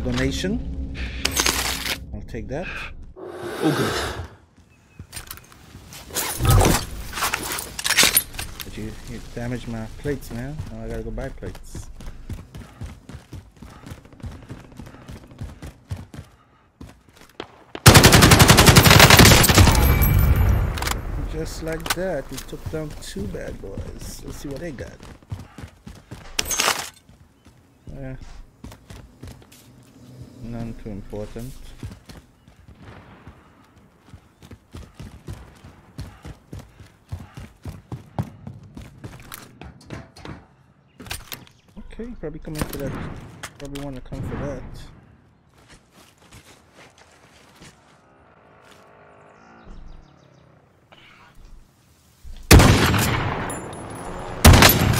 donation. I'll take that. All good. But you, you damaged my plates, man. Now I gotta go buy plates. Just like that, we took down two bad boys. Let's see what they got. Yeah. None too important. Okay, probably coming for that. Probably want to come for that.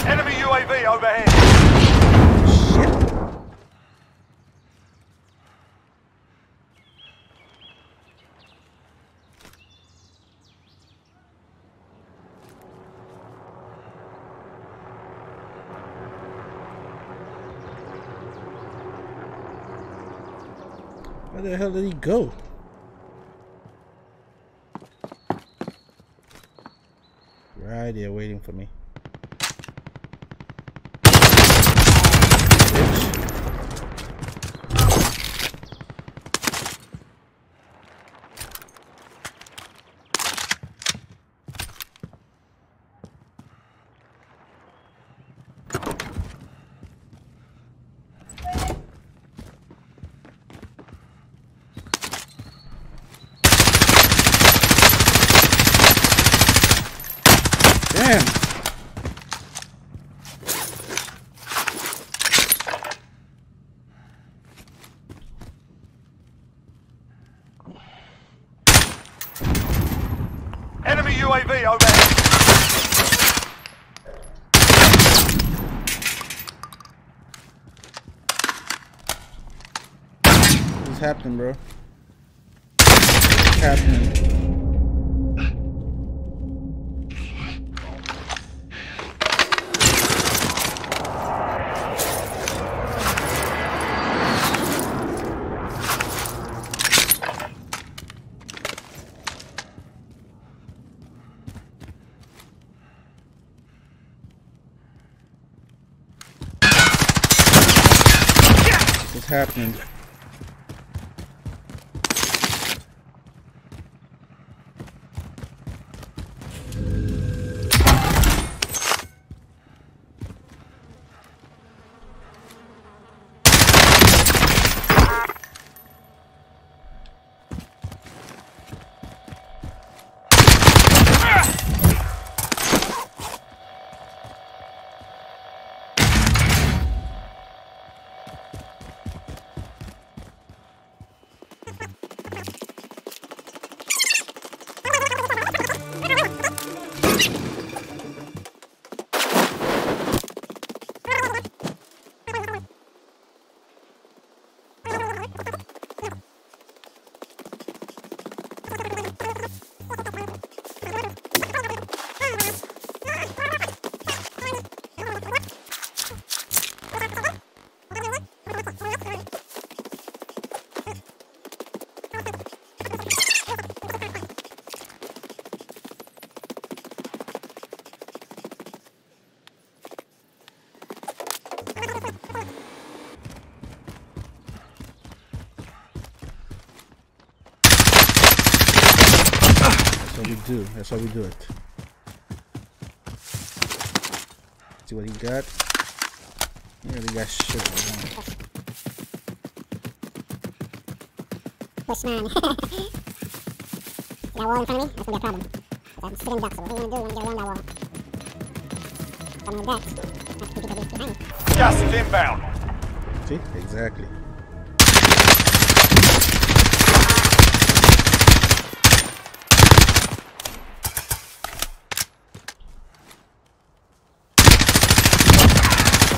Enemy UAV overhead. Shit! Where the hell did he go? Right there waiting for me. Damn. Enemy UAV overhead. What's happening, bro? What's happening? Happening? That's how we do. That's how we do it. See what he got? He really got shit. man. Push man. See that wall in front of me? That's gonna be a problem. I'm sitting ducks, so what are you gonna do when you get around that wall? Something like that. That's the people behind me. Gas is inbound. See? Exactly.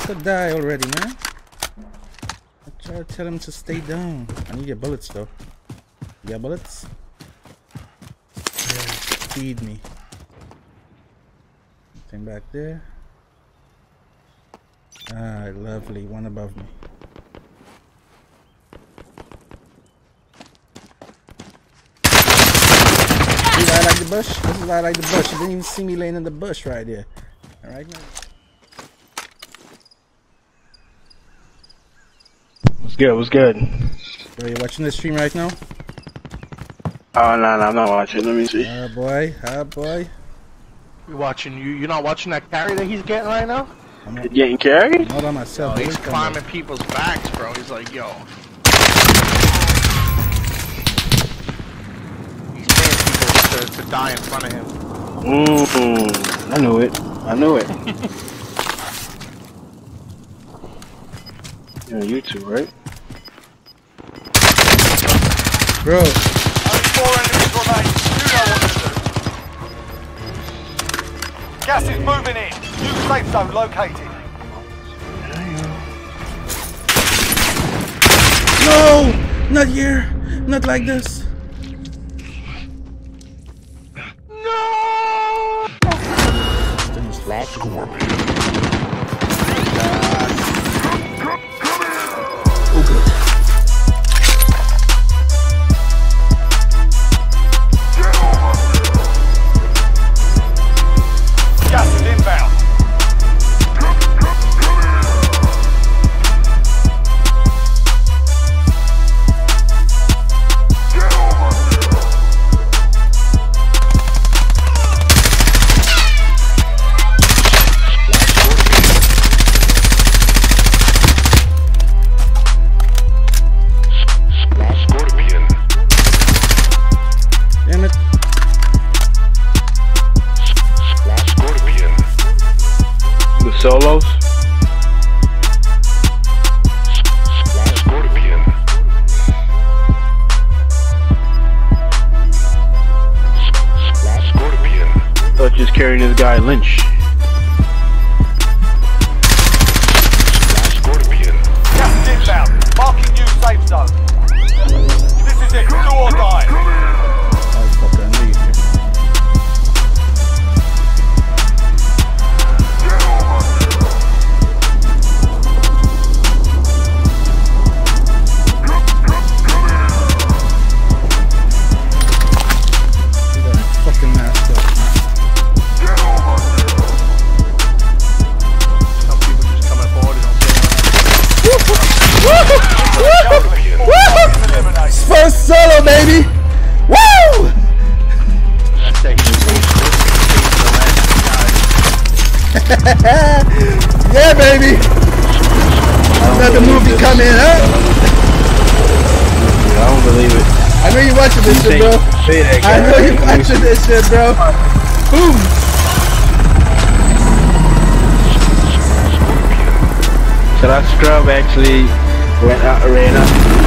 to die already, man. I try to tell him to stay down. I need your bullets, though. You got bullets? Yeah, feed me. Thing back there. Ah, lovely. One above me. See why I like the bush? This is why I like the bush. You didn't even see me laying in the bush right there. Alright, What's good? What's good? Are you watching this stream right now? Oh no, no, I'm not watching. Let me see. Oh boy, oh boy. You watching? You you're not watching that carry that he's getting right now? i'm Getting carried? Not on myself. Oh, but he's it's coming. climbing people's backs, bro. He's like, yo. He's paying people to, to die in front of him. Mmm. I knew it. I knew it. yeah, you too, right? Bro, Only four enemies remain. You know what to do. Gas is moving in. New safe zone located. no, not here, not like this. Just carrying this guy Lynch. Yeah, baby! Another movie coming, huh? I don't believe it. I know you're watching this shit, bro. I know you're watching this shit, bro. Boom! So that scrub actually went out, ran up